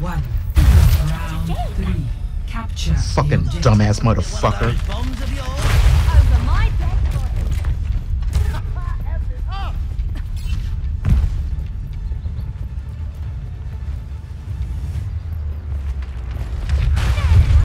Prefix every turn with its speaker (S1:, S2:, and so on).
S1: one. Round three. Capture.
S2: Fucking dumbass motherfucker.
S3: Bombs